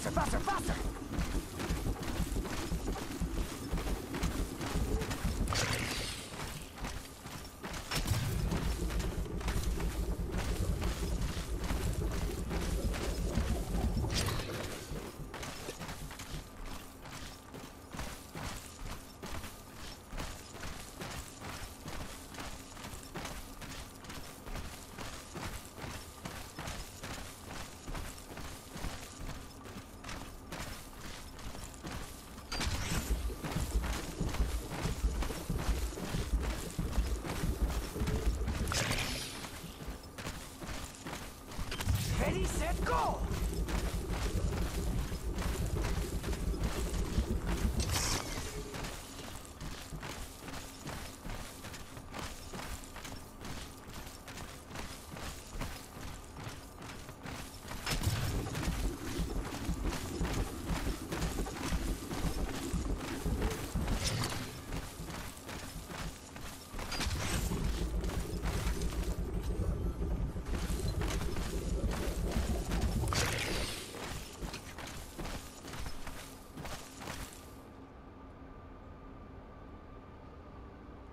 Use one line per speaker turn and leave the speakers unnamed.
Faster, faster, faster! Ready, set, go!